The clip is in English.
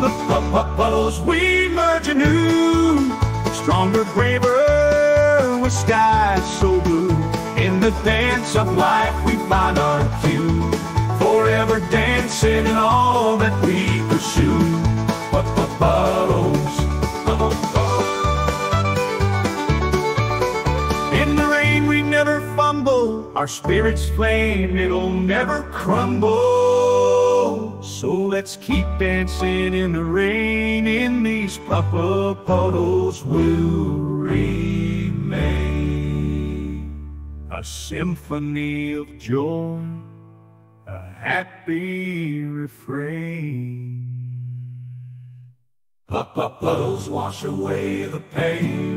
the puddles we merge anew. Stronger, braver, with skies so blue. In the dance of life we find our cue. Forever dancing in all that we pursue. Puddles. In the rain we never fumble. Our spirits flame, it'll never crumble. So let's keep dancing in the rain. In these papa puddles will remain. A symphony of joy, a happy refrain. Puddles wash away the pain.